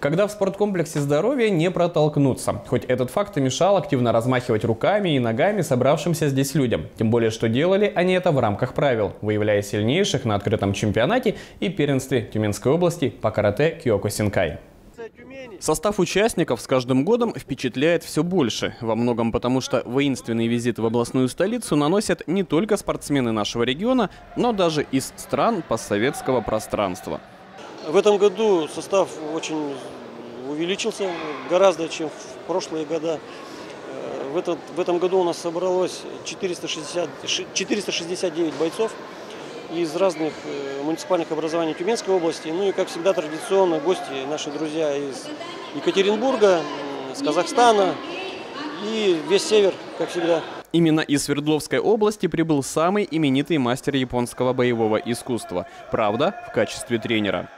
Когда в спорткомплексе здоровья не протолкнуться. Хоть этот факт и мешал активно размахивать руками и ногами собравшимся здесь людям. Тем более, что делали они это в рамках правил, выявляя сильнейших на открытом чемпионате и первенстве Тюменской области по карате Киоко Синкай. Состав участников с каждым годом впечатляет все больше. Во многом потому, что воинственные визиты в областную столицу наносят не только спортсмены нашего региона, но даже из стран постсоветского пространства. В этом году состав очень увеличился гораздо, чем в прошлые года. Э, в, этот, в этом году у нас собралось 460, 469 бойцов из разных э, муниципальных образований Тюменской области. Ну и, как всегда, традиционно гости, наши друзья из Екатеринбурга, с Казахстана и весь север, как всегда. Именно из Свердловской области прибыл самый именитый мастер японского боевого искусства. Правда, в качестве тренера.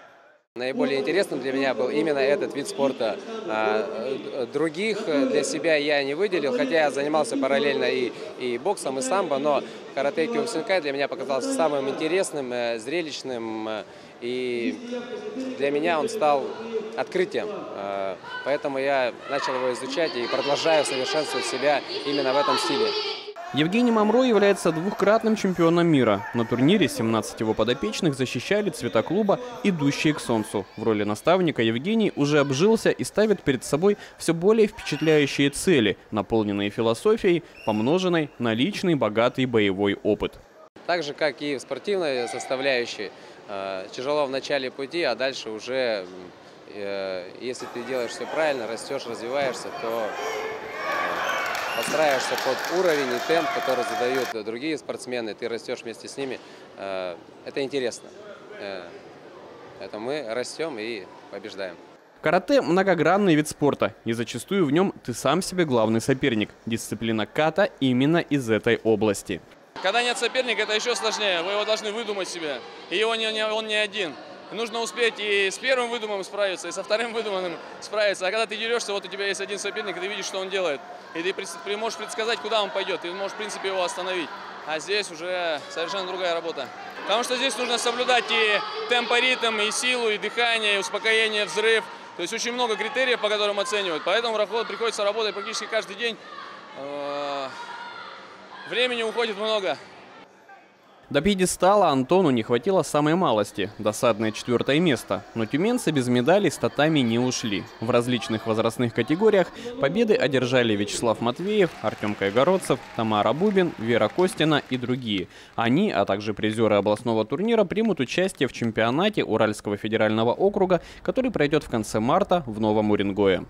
Наиболее интересным для меня был именно этот вид спорта. А, э, других для себя я не выделил, хотя я занимался параллельно и, и боксом, и самбо, но карате киокусинкай для меня показался самым интересным, э, зрелищным, э, и для меня он стал открытием. Поэтому я начал его изучать и продолжаю совершенствовать себя именно в этом стиле. Евгений Мамро является двухкратным чемпионом мира. На турнире 17 его подопечных защищали цвета клуба «Идущие к солнцу». В роли наставника Евгений уже обжился и ставит перед собой все более впечатляющие цели, наполненные философией, помноженной на личный богатый боевой опыт. Так же, как и в спортивной составляющей, э, тяжело в начале пути, а дальше уже, э, если ты делаешь все правильно, растешь, развиваешься, то подстраиваешься под уровень и темп, который задают другие спортсмены, ты растешь вместе с ними. Э, это интересно. Э, это мы растем и побеждаем. Карате – многогранный вид спорта, и зачастую в нем ты сам себе главный соперник. Дисциплина ката именно из этой области. Когда нет соперника, это еще сложнее. Вы его должны выдумать себе. И его не, не, он не один. Нужно успеть и с первым выдуманным справиться, и со вторым выдуманным справиться. А когда ты дерешься, вот у тебя есть один соперник, и ты видишь, что он делает. И ты можешь предсказать, куда он пойдет. Ты можешь, в принципе, его остановить. А здесь уже совершенно другая работа. Потому что здесь нужно соблюдать и темпо, ритм, и силу, и дыхание, и успокоение, взрыв. То есть очень много критериев, по которым оценивают. Поэтому приходится работать практически каждый день. Э, времени уходит много. До пьедестала Антону не хватило самой малости, досадное четвертое место, но тюменцы без медалей с татами не ушли. В различных возрастных категориях победы одержали Вячеслав Матвеев, Артем Кайгородцев, Тамара Бубин, Вера Костина и другие. Они, а также призеры областного турнира, примут участие в чемпионате Уральского федерального округа, который пройдет в конце марта в Новом Уренгое.